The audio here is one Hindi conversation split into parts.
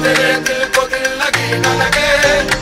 तेरे दिल को दिल लगी न लगे।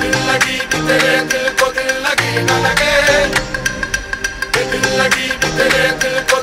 दिल लगी कि तेरे दिल को दिल लगी न लगे दिल लगी तेरे दिल को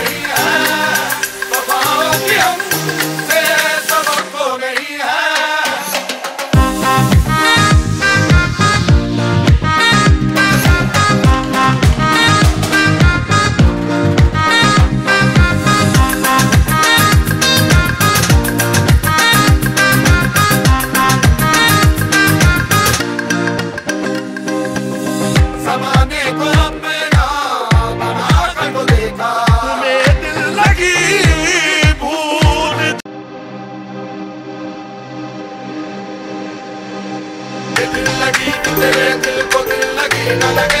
se ve, el cote en la